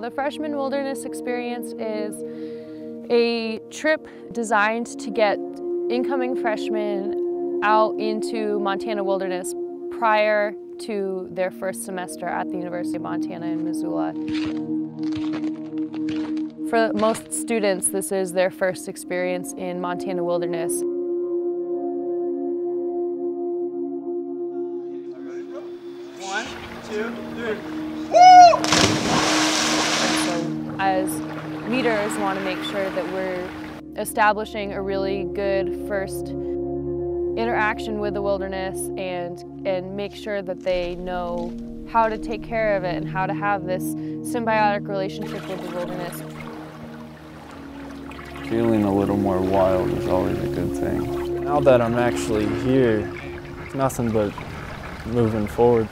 The Freshman Wilderness Experience is a trip designed to get incoming freshmen out into Montana wilderness prior to their first semester at the University of Montana in Missoula. For most students, this is their first experience in Montana wilderness. One, two, three. As leaders want to make sure that we're establishing a really good first interaction with the wilderness and, and make sure that they know how to take care of it and how to have this symbiotic relationship with the wilderness. Feeling a little more wild is always a good thing. Now that I'm actually here, it's nothing but moving forward.